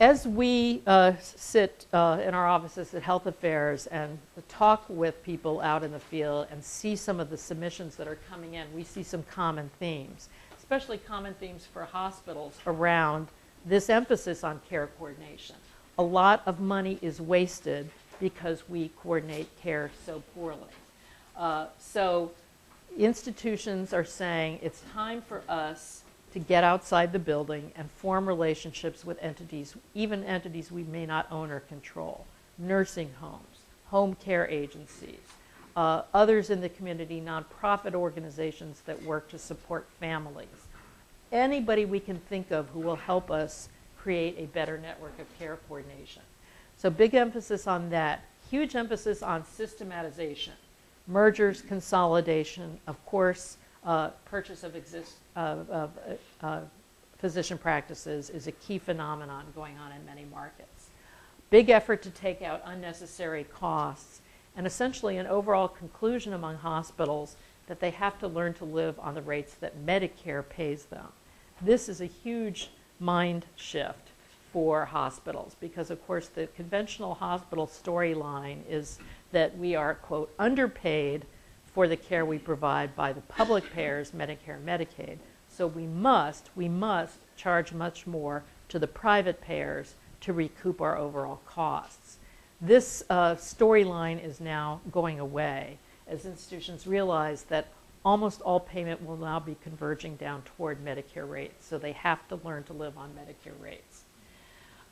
as we uh, sit uh, in our offices at Health Affairs and talk with people out in the field and see some of the submissions that are coming in, we see some common themes, especially common themes for hospitals around this emphasis on care coordination. A lot of money is wasted because we coordinate care so poorly. Uh, so institutions are saying it's time for us to get outside the building and form relationships with entities, even entities we may not own or control, nursing homes, home care agencies, uh, others in the community, nonprofit organizations that work to support families. Anybody we can think of who will help us create a better network of care coordination. So big emphasis on that. Huge emphasis on systematization, mergers, consolidation, of course, uh, purchase of, exist, uh, of uh, physician practices is a key phenomenon going on in many markets. Big effort to take out unnecessary costs, and essentially an overall conclusion among hospitals that they have to learn to live on the rates that Medicare pays them. This is a huge mind shift for hospitals because, of course, the conventional hospital storyline is that we are, quote, underpaid for the care we provide by the public payers, Medicare Medicaid. So we must, we must charge much more to the private payers to recoup our overall costs. This uh, storyline is now going away as institutions realize that almost all payment will now be converging down toward Medicare rates. So they have to learn to live on Medicare rates.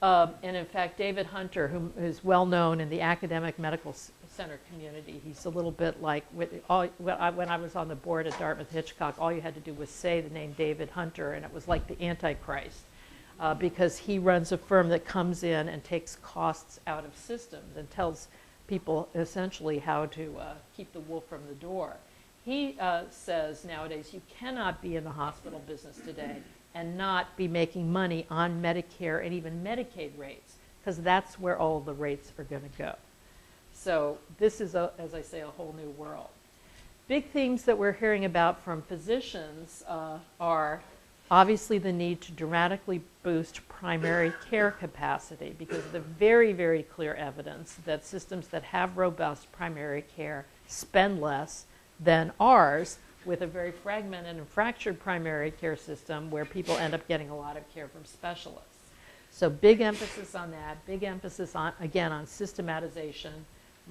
Um, and in fact, David Hunter, who is well known in the academic medical center community, he's a little bit like all, when, I, when I was on the board at Dartmouth Hitchcock, all you had to do was say the name David Hunter, and it was like the Antichrist. Uh, because he runs a firm that comes in and takes costs out of systems and tells people essentially how to uh, keep the wolf from the door. He uh, says nowadays you cannot be in the hospital business today and not be making money on Medicare and even Medicaid rates, because that's where all the rates are going to go. So this is, a, as I say, a whole new world. Big themes that we're hearing about from physicians uh, are obviously the need to dramatically boost primary care capacity because of the very, very clear evidence that systems that have robust primary care spend less than ours with a very fragmented and fractured primary care system where people end up getting a lot of care from specialists. So big emphasis on that, big emphasis on, again, on systematization,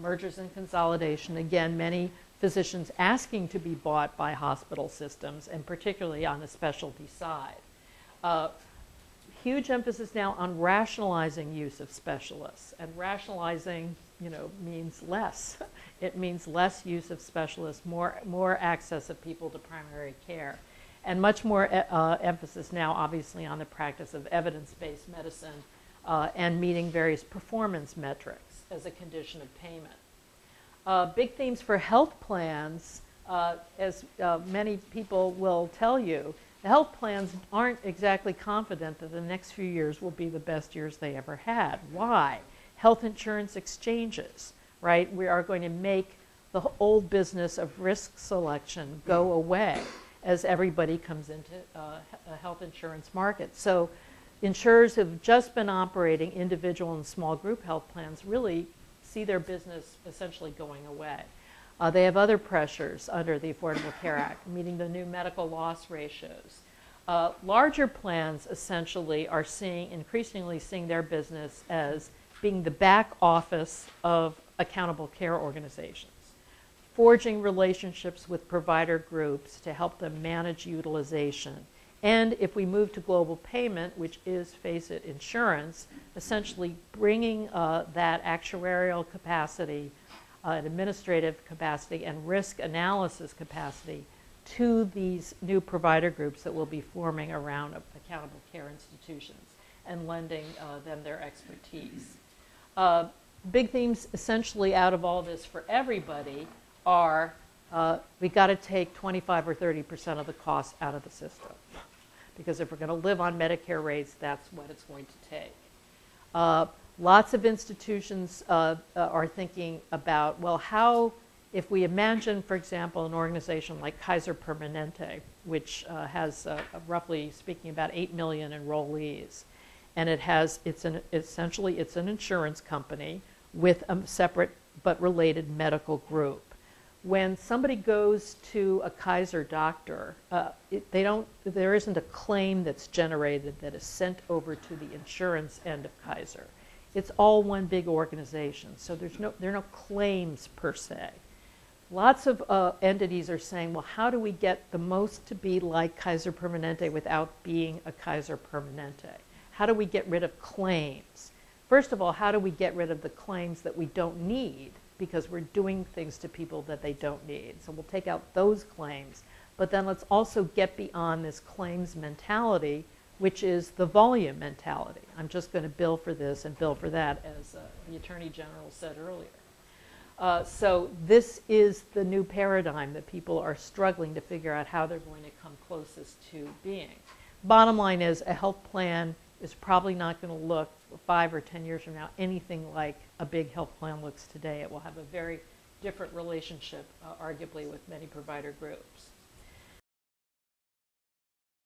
mergers and consolidation. Again, many physicians asking to be bought by hospital systems, and particularly on the specialty side. Uh, huge emphasis now on rationalizing use of specialists, and rationalizing, you know, means less. It means less use of specialists, more, more access of people to primary care, and much more uh, emphasis now, obviously, on the practice of evidence-based medicine uh, and meeting various performance metrics as a condition of payment. Uh, big themes for health plans, uh, as uh, many people will tell you, the health plans aren't exactly confident that the next few years will be the best years they ever had. Why? Health insurance exchanges right? We are going to make the old business of risk selection go away as everybody comes into uh, a health insurance market. So insurers who have just been operating individual and small group health plans really see their business essentially going away. Uh, they have other pressures under the Affordable Care Act, meeting the new medical loss ratios. Uh, larger plans essentially are seeing, increasingly seeing their business as being the back office of accountable care organizations, forging relationships with provider groups to help them manage utilization. And if we move to global payment, which is, face it, insurance, essentially bringing uh, that actuarial capacity, uh, administrative capacity, and risk analysis capacity to these new provider groups that will be forming around accountable care institutions and lending uh, them their expertise. Uh, big themes essentially out of all this for everybody are uh, we got to take 25 or 30 percent of the costs out of the system. Because if we're going to live on Medicare rates, that's what it's going to take. Lots of institutions uh, uh are thinking about, well, how, if we imagine, for example, an organization like Kaiser Permanente, which uh, has uh, roughly speaking about 8 million enrollees, and it has, it's an, essentially, it's an insurance company with a separate but related medical group. When somebody goes to a Kaiser doctor, uh, it, they don't, there isn't a claim that's generated that is sent over to the insurance end of Kaiser. It's all one big organization, so there's no, there are no claims per se. Lots of uh, entities are saying, well, how do we get the most to be like Kaiser Permanente without being a Kaiser Permanente? How do we get rid of claims? First of all, how do we get rid of the claims that we don't need because we're doing things to people that they don't need? So we'll take out those claims. But then let's also get beyond this claims mentality, which is the volume mentality. I'm just going to bill for this and bill for that, as uh, the Attorney General said earlier. Uh, so this is the new paradigm that people are struggling to figure out how they're going to come closest to being. Bottom line is a health plan is probably not going to look five or ten years from now anything like a big health plan looks today. It will have a very different relationship, uh, arguably, with many provider groups.